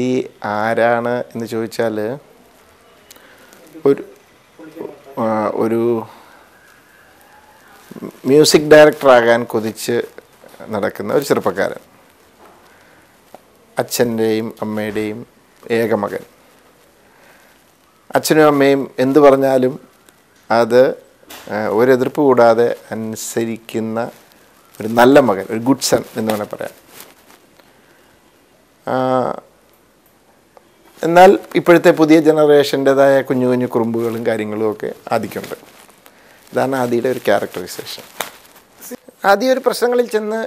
രതി ആരാണ് എന്ന് ചോദിച്ചാൽ ഒരു ഒരു മ്യൂസിക് ഡയറക്ടറാകാൻ കൊതിച്ച് നടക്കുന്ന ഒരു ചെറുപ്പക്കാരൻ. അച്ഛന്റെയും അമ്മയുടെയും ഏകമകൻ അച്ഛനും അമ്മയും എന്തു പറഞ്ഞാലും അത് ഒരെതിർപ്പ് കൂടാതെ അനുസരിക്കുന്ന ഒരു നല്ല മകൻ ഒരു ഗുഡ് സൺ എന്ന് വേണേൽ പറയാം. എന്നാൽ ഇപ്പോഴത്തെ പുതിയ ജനറേഷന്റെതായ കുഞ്ഞു കുഞ്ഞു കുറുമ്പുകളും കാര്യങ്ങളും ഒക്കെ ആദിക്കുണ്ട്. ഇതാണ് ആദിയുടെ ഒരു ക്യാരക്ടറൈസേഷൻ. ആദ്യ ഒരു പ്രശ്നങ്ങളിൽ ചെന്ന്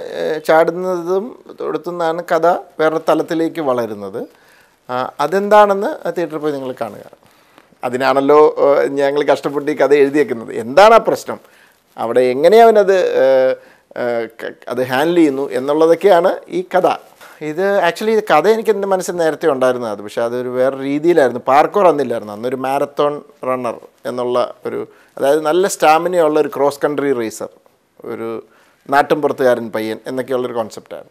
ചാടുന്നതും തൊടുത്തുനിന്നാണ് കഥ വേറെ തലത്തിലേക്ക് വളരുന്നത്. അതെന്താണെന്ന് തിയേറ്ററിൽ പോയി നിങ്ങൾ കാണുക. അതിനാണല്ലോ ഞങ്ങൾ കഷ്ടപ്പെട്ട് ഈ കഥ എഴുതിയേക്കുന്നത്. എന്താണ് ആ പ്രശ്നം? അവിടെ എങ്ങനെയാണ് അവനത് അത് ഹാൻഡിൽ ചെയ്യുന്നു എന്നുള്ളതൊക്കെയാണ് ഈ കഥ. ഇത് ആക്ച്വലി ഇത് കഥ എനിക്ക് എന്റെ മനസ്സിൽ നേരത്തെ ഉണ്ടായിരുന്നു അത്. പക്ഷേ അതൊരു വേറെ രീതിയിലായിരുന്നു. പാർക്കോർ അന്നില്ലായിരുന്നു. അന്നൊരു മാരത്തോൺ റണ്ണർ എന്നുള്ള ഒരു അതായത് നല്ല സ്റ്റാമിനയുള്ള ഒരു ക്രോസ് കൺട്രി റേസർ ഒരു നാട്ടിൻപുറത്തുകാരൻ പയ്യൻ എന്നൊക്കെയുള്ളൊരു കോൺസെപ്റ്റാണ്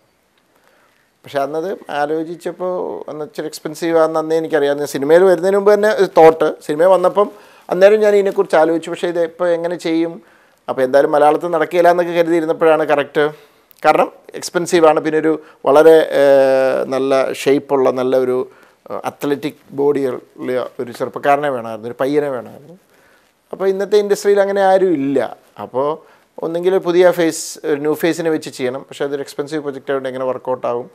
പക്ഷെ അന്നത് ആലോചിച്ചപ്പോൾ അന്ന് ഇച്ചിരി എക്സ്പെൻസീവ് ആണെന്ന് അന്നേ എനിക്കറിയാം. സിനിമയിൽ വരുന്നതിന് മുമ്പ് തന്നെ തോട്ട് സിനിമ വന്നപ്പം അന്നേരം ഞാൻ ഇതിനെക്കുറിച്ച് ആലോചിച്ചു. പക്ഷേ ഇത് ഇപ്പോൾ എങ്ങനെ ചെയ്യും? അപ്പോൾ എന്തായാലും മലയാളത്തിൽ നടക്കില്ല എന്നൊക്കെ കരുതിയിരുന്നപ്പോഴാണ് കറക്റ്റ് കാരണം എക്സ്പെൻസീവ് ആണ്. പിന്നെ ഒരു വളരെ നല്ല ഷേപ്പുള്ള നല്ല ഒരു അത്ലറ്റിക് ബോഡിയുള്ള ഒരു ചെറുപ്പക്കാരനെ വേണമായിരുന്നു ഒരു പയ്യനെ വേണമായിരുന്നു. അപ്പോൾ ഇന്നത്തെ ഇൻഡസ്ട്രിയിൽ അങ്ങനെ ആരും ഇല്ല. അപ്പോൾ ഒന്നെങ്കിൽ പുതിയ ഫേസ് ഒരു ന്യൂ ഫേസിനെ വെച്ച് ചെയ്യണം. പക്ഷേ അതൊരു എക്സ്പെൻസീവ് പ്രൊജക്റ്റ് ആയതുകൊണ്ട് എങ്ങനെ വർക്കൗട്ട് ആവും?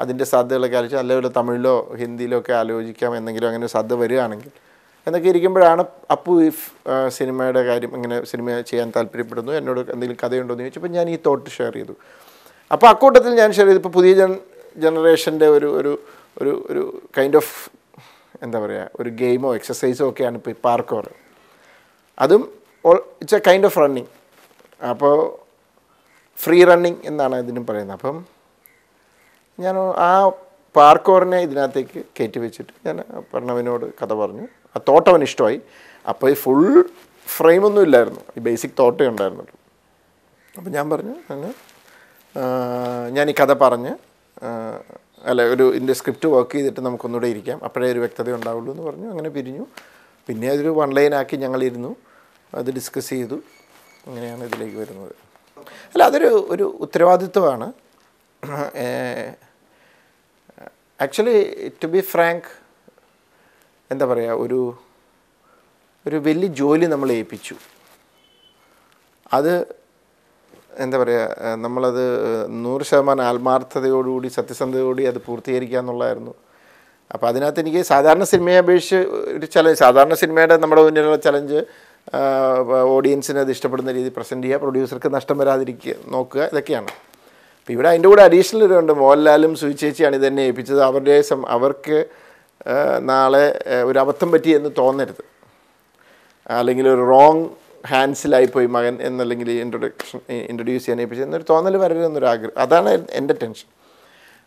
അതിന്റെ സാധ്യതകളൊക്കെ ആലോചിച്ച് നല്ലപോലെ തമിഴിലോ ഹിന്ദിയിലോ ഒക്കെ ആലോചിക്കാം എന്തെങ്കിലും അങ്ങനെ സാധ്യത വരികയാണെങ്കിൽ എന്നൊക്കെ ഇരിക്കുമ്പോഴാണ് അപ്പു ഇഫ് സിനിമയുടെ കാര്യം ഇങ്ങനെ സിനിമ ചെയ്യാൻ താല്പര്യപ്പെടുന്നു. എന്നോട് എന്തെങ്കിലും കഥയുണ്ടോ എന്ന് ചോദിച്ചപ്പോൾ ഞാൻ ഈ തോട്ട് ഷെയർ ചെയ്തു. അപ്പോൾ അക്കൂട്ടത്തിൽ ഞാൻ ഷെയർ ഇപ്പോൾ പുതിയ ജൻ ജനറേഷന്റെ ഒരു ഒരു ഒരു ഒരു കൈൻഡ് ഓഫ് എന്താ പറയുക ഒരു ഗെയിമോ എക്സസൈസോ ഒക്കെയാണ് ഇപ്പോൾ ഈ പാർക്കോർ അതും it's a kind of running അപ്പോൾ ഫ്രീ റണ്ണിങ് എന്നാണ് ഇതിനും പറയുന്നത്. അപ്പം ഞാൻ ആ പാർക്കോറിനെ ഇതിനകത്തേക്ക് കയറ്റി വെച്ചിട്ട് ഞാൻ പ്രണവിനോട് കഥ പറഞ്ഞു. ആ തോട്ടം അവൻ ഇഷ്ടമായി. അപ്പോൾ ഈ ഫുൾ ഫ്രെയിമൊന്നും ഇല്ലായിരുന്നു. ഈ ബേസിക് തോട്ടേ ഉണ്ടായിരുന്നുള്ളൂ. അപ്പം ഞാൻ പറഞ്ഞു അങ്ങനെ ഞാൻ ഈ കഥ പറഞ്ഞ് അല്ല ഒരു ഇതിന്റെ സ്ക്രിപ്റ്റ് വർക്ക് ചെയ്തിട്ട് നമുക്കൊന്നുകൂടെ ഇരിക്കാം. അപ്പോഴേ ഒരു വ്യക്തത ഉണ്ടാവുള്ളൂ എന്ന് പറഞ്ഞു അങ്ങനെ പിരിഞ്ഞു. പിന്നെ അതൊരു വൺ ലൈനാക്കി ഞങ്ങളിരുന്നു. അത് ഡിസ്കസ് ചെയ്തു. അങ്ങനെയാണ് ഇതിലേക്ക് വരുന്നത്. അല്ല അതൊരു ഒരു ഉത്തരവാദിത്വമാണ്. ആക്ച്വലി ടു ബി ഫ്രാങ്ക് എന്താ പറയുക ഒരു ഒരു വലിയ ജോലി നമ്മൾ ഏൽപ്പിച്ചു അത് എന്താ പറയുക നമ്മളത് നൂറ് ശതമാനം ആത്മാർത്ഥതയോടുകൂടി സത്യസന്ധതയോടുകൂടി അത് പൂർത്തീകരിക്കുക എന്നുള്ളതായിരുന്നു. അപ്പോൾ അതിനകത്ത് എനിക്ക് സാധാരണ സിനിമയെ അപേക്ഷിച്ച് ഒരു ചലഞ്ച് സാധാരണ സിനിമയുടെ നമ്മുടെ മുന്നിലുള്ള ചലഞ്ച് ഓഡിയൻസിന് അത് ഇഷ്ടപ്പെടുന്ന രീതിയിൽ പ്രസന്റ് ചെയ്യുക പ്രൊഡ്യൂസർക്ക് നഷ്ടം വരാതിരിക്കുക നോക്കുക ഇതൊക്കെയാണ്. അപ്പോൾ ഇവിടെ അതിന്റെ കൂടെ അഡീഷണൽ ഒരുണ്ട് മോഹൻലാലും സുചേച്ചിയാണ് ഇതെന്നെ ഏൽപ്പിച്ചത്. അവരുടെ അവർക്ക് നാളെ ഒരു അബദ്ധം പറ്റി എന്ന് തോന്നരുത്. അല്ലെങ്കിൽ ഒരു റോങ് ഹാൻഡ്സിലായിപ്പോയി മകൻ എന്നല്ലെങ്കിൽ ഇൻട്രൊഡക്ഷൻ ഇൻട്രൊഡ്യൂസ് ചെയ്യാൻ ഏൽപ്പിച്ചു എന്നൊരു തോന്നൽ വരരുതെന്നൊരു ആഗ്രഹം. അതാണ് എന്റെ ടെൻഷൻ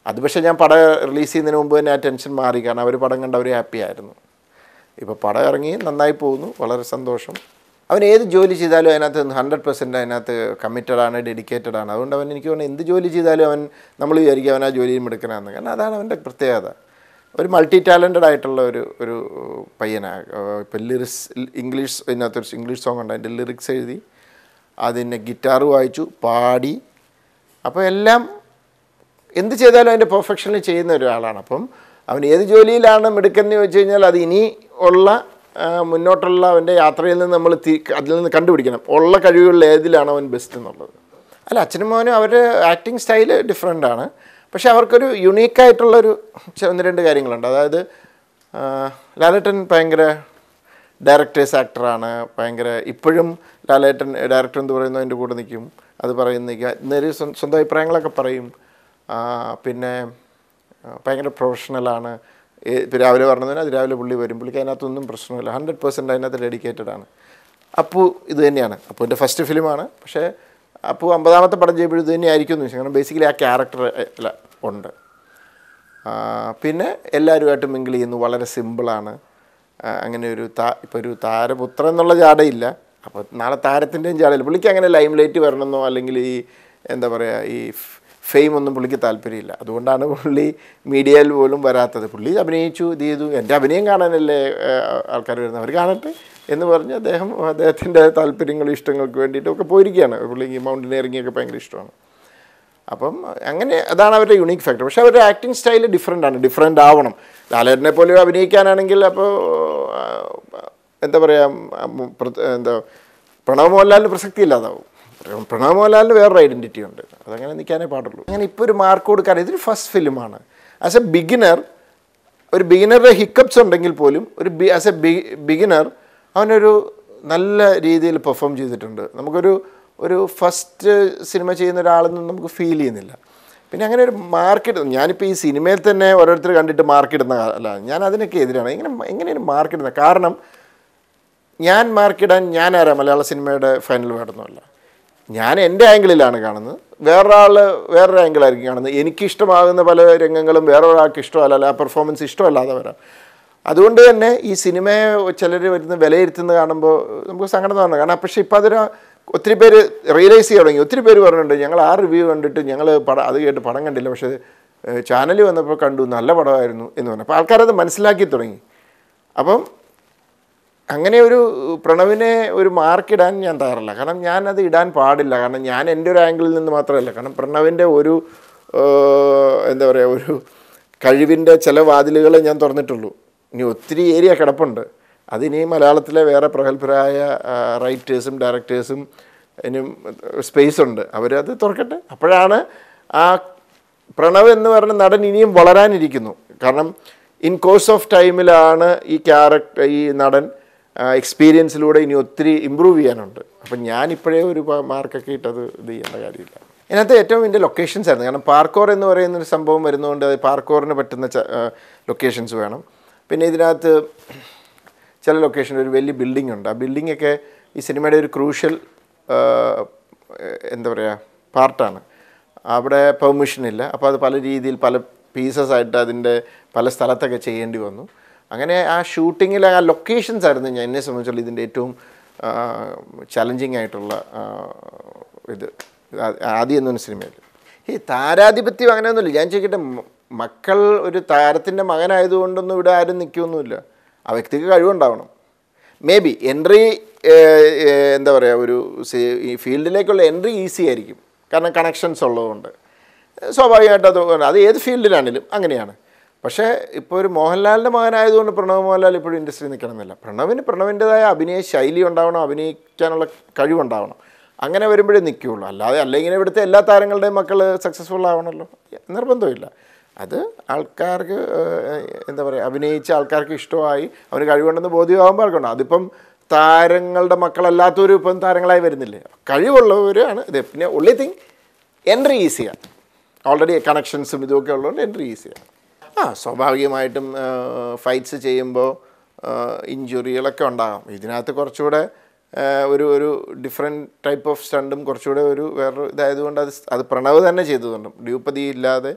അത് പക്ഷേ ഞാൻ പടം റിലീസ് ചെയ്യുന്നതിന് മുമ്പ് തന്നെ ആ ടെൻഷൻ മാറി. കാരണം അവർ പടം കണ്ട് അവർ ഹാപ്പി ആയിരുന്നു. ഇപ്പോൾ പടം ഇറങ്ങി നന്നായി പോകുന്നു. വളരെ സന്തോഷം. അവൻ ഏത് ജോലി ചെയ്താലും അതിനകത്ത് ഹൺഡ്രഡ് പെർസെന്റ് അതിനകത്ത് കമ്മിറ്റഡ് ആണ് ഡെഡിക്കേറ്റഡ് ആണ്. അതുകൊണ്ട് അവൻ എനിക്ക് തോന്നുന്നു എന്ത് ജോലി ചെയ്താലും അവൻ നമ്മൾ വിചാരിക്കും അവൻ ആ ജോലിയും എടുക്കണമെന്ന് കാരണം അതാണ് അവന്റെ പ്രത്യേകത. ഒരു മൾട്ടി ടാലന്റഡ് ആയിട്ടുള്ള ഒരു ഒരു പയ്യനാണ് ഇപ്പം ലിറിക്സ് ഇംഗ്ലീഷ് ഇതിനകത്തൊരു ഇംഗ്ലീഷ് സോങ് ഉണ്ട്. അതിന്റെ ലിറിക്സ് എഴുതി അതിന്റെ ഗിറ്റാർ വായിച്ചു പാടി. അപ്പോൾ എല്ലാം എന്ത് ചെയ്താലും അതിന്റെ പെർഫെക്ഷനിൽ ചെയ്യുന്ന ഒരാളാണ്. അപ്പം അവൻ ഏത് ജോലിയിലാണ് മിടുക്കെന്ന് ചോദിച്ചു കഴിഞ്ഞാൽ അത് ഇനി ഉള്ള മുന്നോട്ടുള്ള അവന്റെ യാത്രയിൽ നിന്ന് നമ്മൾ തി അതിൽ നിന്ന് കണ്ടുപിടിക്കണം. ഉള്ള കഴിവുകളിൽ ഏതിലാണ് അവൻ ബെസ്റ്റ് എന്നുള്ളത്. അല്ല അച്ഛനും മോനും അവരുടെ ആക്ടിങ് സ്റ്റൈൽ ഡിഫറെന്റ് ആണ്. പക്ഷെ അവർക്കൊരു യുണീക്കായിട്ടുള്ളൊരു ഒന്ന് രണ്ട് കാര്യങ്ങളുണ്ട്. അതായത് ലാലേട്ടൻ ഭയങ്കര ഡയറക്ടേഴ്സ് ആക്ടറാണ് ഭയങ്കര ഇപ്പോഴും ലാലേട്ടൻ ഡയറക്ടർ എന്ന് പറയുന്നതിന്റെ കൂടെ നിൽക്കും. അത് പറയുന്ന നേരെ സ്വ- സ്വന്തം അഭിപ്രായങ്ങളൊക്കെ പറയും. പിന്നെ ഭയങ്കര പ്രൊഫഷണലാണ് രാവിലെ പറഞ്ഞതിന് അത് രാവിലെ പുള്ളി വരും. പുള്ളിക്ക് അതിനകത്തൊന്നും പ്രശ്നമില്ല. ഹൺഡ്രഡ് പെർസെന്റ് അതിനകത്ത് ഡെഡിക്കേറ്റഡ് ആണ്. അപ്പു ഇത് തന്നെയാണ്. അപ്പുവിന്റെ ഫസ്റ്റ് ഫിലിമാണ് പക്ഷേ അപ്പു അമ്പതാമത്തെ പടം ചെയ്യുമ്പോഴും ഇത് തന്നെയായിരിക്കും എന്ന് വെച്ചാൽ കാരണം ബേസിക്കലി ആ ക്യാരക്ടർ ഉണ്ട്. പിന്നെ എല്ലാവരുമായിട്ട് മിങ്കിൾ ചെയ്യുന്നു. വളരെ സിമ്പിളാണ് അങ്ങനെ ഒരു താ ഇപ്പോൾ ഒരു താരപുത്രൻ എന്നുള്ള ജാടയില്ല. അപ്പോൾ നാളെ താരത്തിന്റെയും ജാടയില്ല. പുള്ളിക്ക് അങ്ങനെ ലൈം ലൈറ്റ് വരണമെന്നോ അല്ലെങ്കിൽ ഈ എന്താ പറയുക ഈ ഫെയിം ഒന്നും പുള്ളിക്ക് താല്പര്യമില്ല. അതുകൊണ്ടാണ് പുള്ളി മീഡിയയിൽ പോലും വരാത്തത്. പുള്ളി അഭിനയിച്ചു ഇത് ചെയ്തു. എന്റെ അഭിനയം കാണാനല്ലേ ആൾക്കാർ വരുന്നത്. അവർ കാണട്ടെ. എന്ന് പറഞ്ഞ് അദ്ദേഹം അദ്ദേഹത്തിന്റെ താല്പര്യങ്ങളും ഇഷ്ടങ്ങൾക്ക് വേണ്ടിയിട്ടും ഒക്കെ പോയിരിക്കുകയാണ് പുള്ളിക്ക് മൗണ്ടനിയറിംഗ് ഭയങ്കര ഇഷ്ടമാണ്. അപ്പം അങ്ങനെ അതാണ് അവരുടെ യുണീക്ക് ഫാക്ടർ പക്ഷേ അവരുടെ ആക്ടിങ് സ്റ്റൈൽ ഡിഫറെന്റ് ആണ് ഡിഫറെന്റ് ആവണം. ലാലേട്ടനെ പോലെ അഭിനയിക്കാനാണെങ്കിൽ അപ്പോൾ എന്താ പറയുക എന്താ പ്രണവ് മോഹൻലാലിന് പ്രസക്തി ഇല്ലാതാവും. പ്രണവ് മോഹൻലാലിന് വേറൊരു ഐഡന്റിറ്റി ഉണ്ട്. അതങ്ങനെ നിൽക്കാനേ പാടുള്ളൂ. അങ്ങനെ ഇപ്പോൾ ഒരു മാർക്ക് കൊടുക്കാൻ ഇതൊരു ഫസ്റ്റ് ഫിലിമാണ് ആസ് എ ബിഗിനർ ഒരു ബിഗിനറുടെ ഹിക്കപ്സ് ഉണ്ടെങ്കിൽ പോലും ഒരു ആസ് എ ബിഗിനർ അവനൊരു നല്ല രീതിയിൽ പെർഫോം ചെയ്തിട്ടുണ്ട്. നമുക്കൊരു ഒരു ഫസ്റ്റ് സിനിമ ചെയ്യുന്ന ഒരാളെന്നും നമുക്ക് ഫീൽ ചെയ്യുന്നില്ല. പിന്നെ അങ്ങനെ ഒരു മാർക്കറ്റ് ഞാനിപ്പോൾ ഈ സിനിമയിൽ തന്നെ ഓരോരുത്തർ കണ്ടിട്ട് മാർക്കിടുന്ന അല്ല ഞാൻ അതിനൊക്കെ എതിരാണ്. ഇങ്ങനെ എങ്ങനെയാണ് മാർക്കിടുന്നത് കാരണം ഞാൻ മാർക്കിടാൻ ഞാൻ ആരാ? മലയാള സിനിമയുടെ ഫൈനൽ വേണമെന്നല്ല ഞാൻ എന്റെ ആംഗിളിലാണ് കാണുന്നത്. വേറൊരാൾ വേറൊരു ആംഗിളായിരിക്കും കാണുന്നത്. എനിക്കിഷ്ടമാകുന്ന പല രംഗങ്ങളും വേറൊരാൾക്ക് ഇഷ്ടമല്ല അല്ല ആ പെർഫോമൻസ് ഇഷ്ടമല്ലാതെ വരാം അതുകൊണ്ട് തന്നെ ഈ സിനിമയെ ചിലർ വരുന്ന വിലയിരുത്തുന്നത് കാണുമ്പോൾ നമുക്ക് സങ്കടം തോന്നുന്നു കാരണം പക്ഷേ ഇപ്പോൾ അതൊരു ഒത്തിരി പേര് റിയലൈസ് ചെയ്ത് തുടങ്ങി. ഒത്തിരി പേര് പറഞ്ഞിട്ടുണ്ട് ഞങ്ങൾ ആ റിവ്യൂ കണ്ടിട്ട് ഞങ്ങൾ പട അത് കേട്ട് പടം കണ്ടില്ല. പക്ഷേ ചാനൽ വന്നപ്പോൾ കണ്ടു നല്ല പടമായിരുന്നു എന്ന് പറഞ്ഞു. അപ്പോൾ ആൾക്കാരത് മനസ്സിലാക്കി തുടങ്ങി. അപ്പം അങ്ങനെ ഒരു പ്രണവിനെ ഒരു മാർക്കിടാൻ ഞാൻ തയ്യാറില്ല. കാരണം ഞാൻ അത് ഇടാൻ പാടില്ല. കാരണം ഞാൻ എന്റെ ഒരു ആംഗിളിൽ നിന്ന് മാത്രമല്ല. കാരണം പ്രണവിന്റെ ഒരു എന്താ പറയുക ഒരു കഴിവിന്റെ ചില വാതിലുകളെ ഞാൻ തുറന്നിട്ടുള്ളൂ. ഇനി ഒത്തിരി ഏരിയ കിടപ്പുണ്ട്. അതിനി മലയാളത്തിലെ വേറെ പ്രഗത്ഭരായ റൈറ്റേഴ്സും ഡയറക്ടേഴ്സും അതിനും സ്പേസ് ഉണ്ട്. അവരത് തുറക്കട്ടെ. അപ്പോഴാണ് ആ പ്രണവ് എന്ന് പറഞ്ഞ നടൻ ഇനിയും വളരാനിരിക്കുന്നു. കാരണം ഇൻ കോഴ്സ് ഓഫ് ടൈമിലാണ് ഈ ക്യാരക്ടർ ഈ നടൻ എക്സ്പീരിയൻസിലൂടെ ഇനി ഒത്തിരി ഇമ്പ്രൂവ് ചെയ്യാനുണ്ട്. അപ്പം ഞാനിപ്പോഴേ ഒരു മാർക്കൊക്കെ ഇട്ടത് ഇത് ചെയ്യേണ്ട കാര്യമില്ല. ഇതിനകത്ത് ഏറ്റവും വലിയ ലൊക്കേഷൻസ് ആയിരുന്നു. കാരണം പാർക്കോർ എന്ന് പറയുന്ന ഒരു സംഭവം വരുന്നതുകൊണ്ട് അത് പാർക്കോറിന് പറ്റുന്ന ലൊക്കേഷൻസ് വേണം. പിന്നെ ഇതിനകത്ത് ചില ലൊക്കേഷൻ ഒരു വലിയ ബിൽഡിംഗ് ഉണ്ട്. ആ ബിൽഡിംഗ് ഒക്കെ ഈ സിനിമയുടെ ഒരു ക്രൂഷ്യൽ എന്താ പറയുക പാർട്ടാണ് അവിടെ പെർമിഷൻ ഇല്ല. അപ്പോൾ അത് പല രീതിയിൽ പല പീസസ് ആയിട്ട് അതിന്റെ പല സ്ഥലത്തൊക്കെ ചെയ്യേണ്ടി വന്നു. അങ്ങനെ ആ ഷൂട്ടിങ്ങിൽ ആ ലൊക്കേഷൻസ് ആയിരുന്നു ഞാൻ എന്നെ സംബന്ധിച്ചുള്ള ഇതിന്റെ ഏറ്റവും ചലഞ്ചിങ് ആയിട്ടുള്ള ഇത്. ആദ്യം എന്നൊരു സിനിമയിൽ ഈ താരാധിപത്യം അങ്ങനെയൊന്നുമില്ല. ഞാൻ ചോദിക്കട്ടെ മക്കൾ ഒരു താരത്തിന്റെ മകനായതുകൊണ്ടൊന്നും ഇവിടെ ആരും നിൽക്കുമൊന്നുമില്ല ആ വ്യക്തിക്ക് കഴിവുണ്ടാവണം. മേ ബി എൻട്രി എന്താ പറയുക ഒരു ഈ ഫീൽഡിലേക്കുള്ള എൻട്രി ഈസി ആയിരിക്കും. കാരണം കണക്ഷൻസ് ഉള്ളതുകൊണ്ട്. സ്വാഭാവികമായിട്ട് അത് അത് ഏത് ഫീൽഡിലാണെങ്കിലും അങ്ങനെയാണ്. പക്ഷേ ഇപ്പോൾ ഒരു മോഹൻലാലിന്റെ മകനായതുകൊണ്ട് പ്രണവ് മോഹൻലാൽ ഇപ്പോഴും ഇൻഡസ്ട്രി നിൽക്കണമെന്നില്ല. പ്രണവിന് പ്രണവിന്റെതായ അഭിനയ ശൈലി ഉണ്ടാവണം അഭിനയിക്കാനുള്ള കഴിവുണ്ടാവണം. അങ്ങനെ വരുമ്പോഴേ നിൽക്കുകയുള്ളൂ. അല്ലാതെ അല്ലെങ്കിൽ ഇവിടുത്തെ എല്ലാ താരങ്ങളുടെയും മക്കൾ സക്സസ്ഫുൾ ആവണമല്ലോ. നിർബന്ധമില്ല. അത് ആൾക്കാർക്ക് എന്താ പറയുക അഭിനയിച്ച ആൾക്കാർക്ക് ഇഷ്ടമായി അവന് കഴിവുണ്ടെന്ന് ബോധ്യമാകുമ്പോൾ ആൾക്കുണ്ട്. അതിപ്പം താരങ്ങളുടെ മക്കളല്ലാത്തവരും ഇപ്പം താരങ്ങളായി വരുന്നില്ലേ? കഴിവുള്ളവരാണ്. ഇത് പിന്നെ ഉള്ളി തിങ് എൻട്രി ഈസിയാണ് ഓൾറെഡി കണക്ഷൻസും ഇതുമൊക്കെ ഉള്ളതുകൊണ്ട് എൻട്രി ഈസിയാണ് ആ സ്വാഭാവികമായിട്ടും ഫൈറ്റ്സ് ചെയ്യുമ്പോൾ ഇഞ്ചുറികളൊക്കെ ഉണ്ടാകാം. ഇതിനകത്ത് കുറച്ചുകൂടെ ഒരു ഒരു ഡിഫറെന്റ് ടൈപ്പ് ഓഫ് സ്റ്റണ്ടും കുറച്ചുകൂടെ ഒരു വേറൊരു ഇതായതുകൊണ്ട് അത് അത് പ്രണവ് തന്നെ ചെയ്തതുകൊണ്ടും. ഡ്യൂപ്പതി ഇല്ലാതെ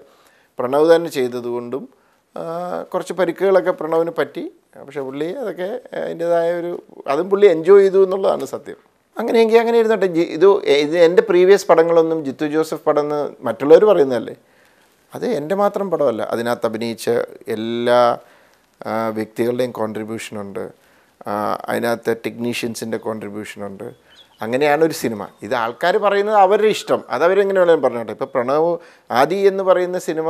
പ്രണവ് തന്നെ ചെയ്തതുകൊണ്ടും കുറച്ച് പരിക്കുകളൊക്കെ പ്രണവിന് പറ്റി. പക്ഷെ പുള്ളി അതൊക്കെ അതിന്റെതായ ഒരു അതും പുള്ളി എൻജോയ് ചെയ്തു എന്നുള്ളതാണ് സത്യം. അങ്ങനെയെങ്കിൽ അങ്ങനെ ഇരുന്നോട്ടെ. ഇത് ഇത് എന്റെ പ്രീവിയസ് പടങ്ങളൊന്നും ജിത്തു ജോസഫ് പടം എന്ന് മറ്റുള്ളവർ പറയുന്നതല്ലേ? അത് എന്റെ മാത്രം പടമല്ല. അതിനകത്ത് അഭിനയിച്ച എല്ലാ വ്യക്തികളുടെയും കോൺട്രിബ്യൂഷനുണ്ട് അതിനകത്ത് ടെക്നീഷ്യൻസിന്റെ കോൺട്രിബ്യൂഷൻ ഉണ്ട്. അങ്ങനെയാണ് ഒരു സിനിമ. ഇത് ആൾക്കാർ പറയുന്നത് അവരുടെ ഇഷ്ടം. അതവരെങ്ങനെ വേണമെങ്കിലും പറഞ്ഞോട്ടെ. ഇപ്പോൾ പ്രണവ് ആദി എന്ന് പറയുന്ന സിനിമ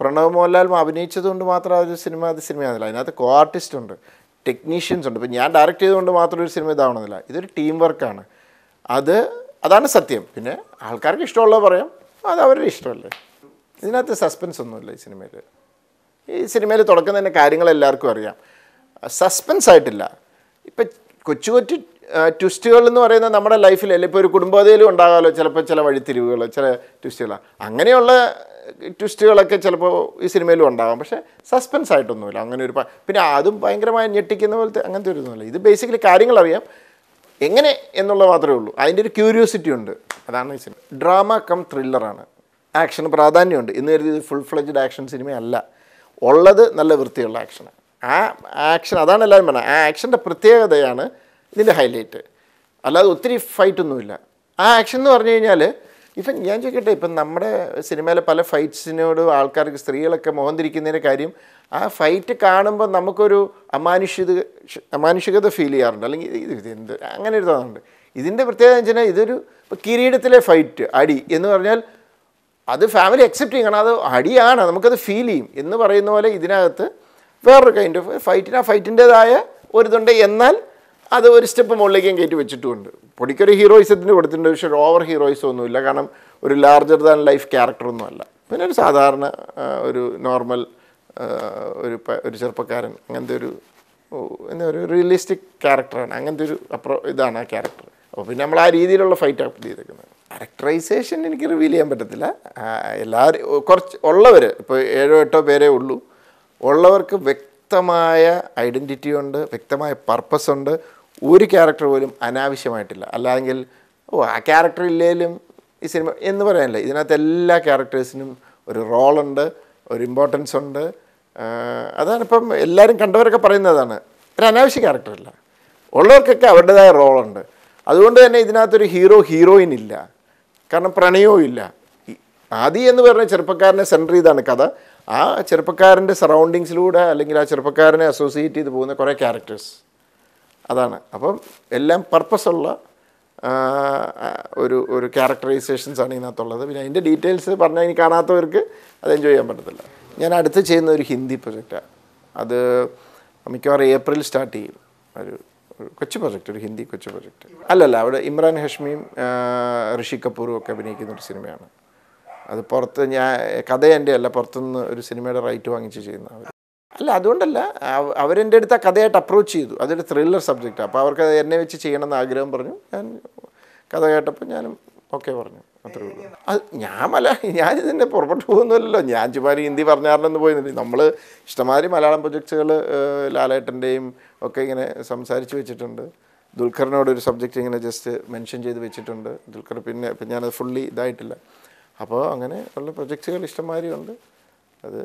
പ്രണവ് മോഹൻലാൽ അഭിനയിച്ചതുകൊണ്ട് മാത്രം ആ ഒരു സിനിമ അത് സിനിമയാകുന്നില്ല അതിനകത്ത് കോ ആർട്ടിസ്റ്റ് ഉണ്ട്. ടെക്നീഷ്യൻസ് ഉണ്ട്. ഇപ്പോൾ ഞാൻ ഡയറക്റ്റ് ചെയ്തുകൊണ്ട് മാത്രം ഒരു സിനിമ ഇതാവണമെന്നില്ല. ഇതൊരു ടീം വർക്കാണ് അത് അതാണ് സത്യം. പിന്നെ ആൾക്കാർക്ക് ഇഷ്ടമുള്ളത് പറയാം. അത് അവരുടെ ഇഷ്ടമല്ലേ? ഇതിനകത്ത് സസ്പെൻസ് ഒന്നുമില്ല ഈ സിനിമയിൽ ഈ സിനിമയിൽ തുടക്കം തന്നെ കാര്യങ്ങൾ എല്ലാവർക്കും അറിയാം. സസ്പെൻസ് ആയിട്ടില്ല. ഇപ്പം കൊച്ചു കൊച്ചു ട്വിസ്റ്റുകൾ എന്ന് പറയുന്നത് നമ്മുടെ ലൈഫിൽ അല്ലെങ്കിൽ ഇപ്പോൾ ഒരു കുടുംബതയിലും ഉണ്ടാകാമല്ലോ ചിലപ്പോൾ ചില വഴിത്തിരിവുകൾ ചില ട്വിസ്റ്റുകൾ അങ്ങനെയുള്ള ട്വിസ്റ്റുകളൊക്കെ ചിലപ്പോൾ ഈ സിനിമയിലും ഉണ്ടാകാം. പക്ഷേ സസ്പെൻസ് ആയിട്ടൊന്നുമില്ല. അങ്ങനെ ഒരു പിന്നെ അതും ഭയങ്കരമായി ഞെട്ടിക്കുന്ന പോലത്തെ അങ്ങനത്തെ ഒരു ഇതൊന്നുമില്ല ഇത് ബേസിക്കലി കാര്യങ്ങൾ അറിയാം. എങ്ങനെ എന്നുള്ളത് മാത്രമേ ഉള്ളൂ. അതിന്റെ ഒരു ക്യൂരിയോസിറ്റി ഉണ്ട്. അതാണ് ഈ സിനിമ ഡ്രാമ കം ത്രില്ലറാണ് ആക്ഷന് പ്രാധാന്യമുണ്ട്. ഇന്ന് കരുതി ഫുൾ ഫ്ലെജ്ഡ് ആക്ഷൻ സിനിമയല്ല ഉള്ളത് നല്ല വൃത്തിയുള്ള ആക്ഷൻ ആ ആക്ഷൻ അതാണ് എല്ലാവരും പറഞ്ഞത്. ആ ആക്ഷന്റെ പ്രത്യേകതയാണ് ഇതിന്റെ ഹൈലൈറ്റ്. അല്ലാതെ ഒത്തിരി ഫൈറ്റ് ഒന്നുമില്ല ആ ആക്ഷൻ എന്ന് പറഞ്ഞു കഴിഞ്ഞാൽ ഇപ്പം ഞാൻ ചോദിക്കട്ടെ ഇപ്പം നമ്മുടെ സിനിമയിലെ പല ഫൈറ്റ്സിനോട് ആൾക്കാർക്ക് സ്ത്രീകളൊക്കെ മോഹം തിരിക്കുന്നതിന്റെ കാര്യം ആ ഫൈറ്റ് കാണുമ്പോൾ നമുക്കൊരു അമാനുഷിക അമാനുഷികത ഫീൽ ചെയ്യാറുണ്ട്. അല്ലെങ്കിൽ ഇത് ഇത് എന്ത് അങ്ങനെ ഒരു തോന്നുന്നുണ്ട് ഇതിന്റെ പ്രത്യേകത എന്ന് വെച്ചാൽ ഇതൊരു കിരീടത്തിലെ ഫൈറ്റ് അടി എന്ന് പറഞ്ഞാൽ അത് ഫാമിലി അക്സെപ്റ്റ് ചെയ്യണം അത് അടിയാണ് നമുക്കത് ഫീൽ ചെയ്യും. എന്ന് പറയുന്ന പോലെ ഇതിനകത്ത് വേറൊരു കൈൻഡ് ഓഫ് ഫൈറ്റിന് ആ ഫൈറ്റിന്റേതായ ഒരിതുണ്ട് എന്നാൽ അത് ഒരു സ്റ്റെപ്പ് മുകളിലേക്കും കയറ്റി വെച്ചിട്ടുമുണ്ട് പൊടിക്കൊരു ഹീറോയിസത്തിന് കൊടുത്തിട്ടുണ്ട് പക്ഷേ ഒരു ഓവർ ഹീറോയിസം ഒന്നുമില്ല. കാരണം ഒരു ലാർജർ ദാൻ ലൈഫ് ക്യാരക്ടറൊന്നും അല്ല. പിന്നെ ഒരു സാധാരണ ഒരു നോർമൽ ഒരു ഒരു ചെറുപ്പക്കാരൻ അങ്ങനത്തെ ഒരു എന്താ ഒരു റിയലിസ്റ്റിക് ക്യാരക്ടറാണ് അങ്ങനത്തെ ഒരു അപ്രോ ഇതാണ് ആ ക്യാരക്ടർ അപ്പോൾ പിന്നെ നമ്മൾ ആ രീതിയിലുള്ള ഫൈറ്റ് അപ്പ് ചെയ്തേക്കുന്നത്. ക്യാരക്ടറൈസേഷൻ എനിക്ക് റിവീൽ ചെയ്യാൻ പറ്റത്തില്ല. എല്ലാവരും കുറച്ച് ഉള്ളവർ ഇപ്പോൾ ഏഴോ എട്ടോ പേരേ ഉള്ളൂ. ഉള്ളവർക്ക് വ്യക്തമായ ഐഡന്റിറ്റി ഉണ്ട് വ്യക്തമായ പർപ്പസ് ഉണ്ട്. ഒരു ക്യാരക്ടർ പോലും അനാവശ്യമായിട്ടില്ല. അല്ലെങ്കിൽ ഓ ആ ക്യാരക്ടർ ഇല്ലേലും ഈ സിനിമ എന്ന് പറയാനില്ല. ഇതിനകത്ത് എല്ലാ ക്യാരക്ടേഴ്സിനും ഒരു റോളുണ്ട് ഒരു ഇമ്പോർട്ടൻസ് ഉണ്ട്. അതാണ് ഇപ്പം എല്ലാവരും കണ്ടവരൊക്കെ പറയുന്നതാണ് ഒരു അനാവശ്യ ക്യാരക്ടറല്ല ഉള്ളവർക്കൊക്കെ അവരുടേതായ റോളുണ്ട് അതുകൊണ്ട് തന്നെ ഇതിനകത്തൊരു ഹീറോ ഹീറോയിൻ ഇല്ല. കാരണം പ്രണയവും ഇല്ല. ആദി എന്ന് പറഞ്ഞ ചെറുപ്പക്കാരനെ സെന്റർ ചെയ്താണ് കഥ. ആ ചെറുപ്പക്കാരന്റെ സറൗണ്ടിങ്സിലൂടെ അല്ലെങ്കിൽ ആ ചെറുപ്പക്കാരനെ അസോസിയേറ്റ് ചെയ്ത് പോകുന്ന കുറേ ക്യാരക്ടേഴ്സ് അതാണ്. അപ്പം എല്ലാം പർപ്പസുള്ള ഒരു ഒരു ക്യാരക്ടറൈസേഷൻസ് ആണ് ഇതിനകത്തുള്ളത്. പിന്നെ അതിന്റെ ഡീറ്റെയിൽസ് പറഞ്ഞാൽ ഇനി കാണാത്തവർക്ക് അത് എൻജോയ് ചെയ്യാൻ പറ്റത്തില്ല. ഞാൻ അടുത്ത് ചെയ്യുന്ന ഒരു ഹിന്ദി പ്രൊജക്റ്റാണ് അത് മിക്കവാറും ഏപ്രിൽ സ്റ്റാർട്ട് ചെയ്യും. ഒരു കൊച്ചു പ്രൊജക്റ്റ് ഒരു ഹിന്ദി കൊച്ചു പ്രൊജക്റ്റ് അല്ലല്ല അവിടെ ഇമ്രാൻ ഹഷ്മിയും ഋഷി കപൂറും ഒക്കെ അഭിനയിക്കുന്ന ഒരു സിനിമയാണ്. അത് പുറത്ത് ഞാൻ കഥ എന്റെ അല്ല പുറത്തുനിന്ന് ഒരു സിനിമയുടെ റൈറ്റ് വാങ്ങിച്ച് ചെയ്യുന്ന അല്ല അതുകൊണ്ടല്ല അവ- അവരെന്റെ അടുത്ത് ആ കഥയായിട്ട് അപ്രോച്ച് ചെയ്തു. അതൊരു ത്രില്ലർ സബ്ജക്റ്റാണ് അപ്പോൾ അവർക്ക് എന്നെ വെച്ച് ചെയ്യണമെന്ന് ആഗ്രഹം പറഞ്ഞു. ഞാൻ കഥ കേട്ടപ്പോൾ ഞാനും ഓക്കെ പറഞ്ഞു. അത്രേ ഉള്ളൂ. അത് ഞാൻ മല ഞാൻ ഇതിന്റെ പുറപ്പെട്ടു പോകുന്നില്ലല്ലോ ഞാൻ ചുമ്മാരി ഹിന്ദി പറഞ്ഞാറില്ലെന്ന് പോയിരുന്നില്ല നമ്മൾ ഇഷ്ടമാതിരി മലയാളം പ്രൊജക്ട്സുകൾ ലാലേട്ടന്റെയും ഒക്കെ ഇങ്ങനെ സംസാരിച്ച് വെച്ചിട്ടുണ്ട്. ദുൽഖറിനോട് ഒരു സബ്ജക്റ്റ് ഇങ്ങനെ ജസ്റ്റ് മെൻഷൻ ചെയ്ത് വെച്ചിട്ടുണ്ട്. ദുൽഖർ പിന്നെ ഇപ്പം ഞാനത് ഫുള്ളി ഇതായിട്ടില്ല. അപ്പോൾ അങ്ങനെ ഉള്ള പ്രൊജക്ട്സുകൾ ഇഷ്ടംമാതിരി ഉണ്ട്. അത്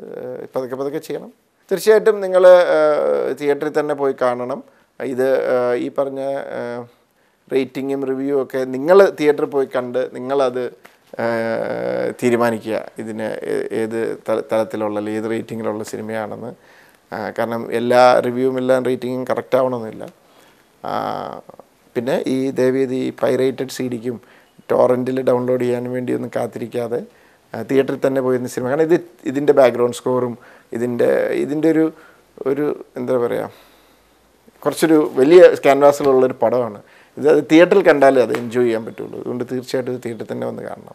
പതുക്കെ പതുക്കെ ചെയ്യണം. തീർച്ചയായിട്ടും നിങ്ങൾ തിയേറ്ററിൽ തന്നെ പോയി കാണണം. ഇത് ഈ പറഞ്ഞ റേറ്റിങ്ങും റിവ്യൂ ഒക്കെ നിങ്ങൾ തിയേറ്ററിൽ പോയി കണ്ട് നിങ്ങളത് തീരുമാനിക്കുക. ഇതിന് ഏത് തല- തലത്തിലുള്ള അല്ലെങ്കിൽ ഏത് റേറ്റിങ്ങിലുള്ള സിനിമയാണെന്ന്. കാരണം എല്ലാ റിവ്യൂവും എല്ലാം റേറ്റിങ്ങും കറക്റ്റ് ആവണമെന്നില്ല. പിന്നെ ഈ ദേവീതി പൈറേറ്റഡ് സി ഡിക്കും ടോറന്റിൽ ഡൗൺലോഡ് ചെയ്യാൻ വേണ്ടി ഒന്നും കാത്തിരിക്കാതെ തിയേറ്ററിൽ തന്നെ പോയിരുന്ന സിനിമ. കാരണം ഇത് ഇതിന്റെ ബാക്ക്ഗ്രൗണ്ട് സ്കോറും ഇതിന്റെ ഇതിന്റെ ഒരു ഒരു എന്താ പറയുക കുറച്ചൊരു വലിയ ക്യാൻവാസിലുള്ളൊരു പടമാണ്. ഇത് അത് തിയേറ്ററിൽ കണ്ടാലേ അത് എൻജോയ് ചെയ്യാൻ പറ്റുള്ളൂ. അതുകൊണ്ട് തീർച്ചയായിട്ടും തിയേറ്ററിൽ തന്നെ വന്ന് കാണണം.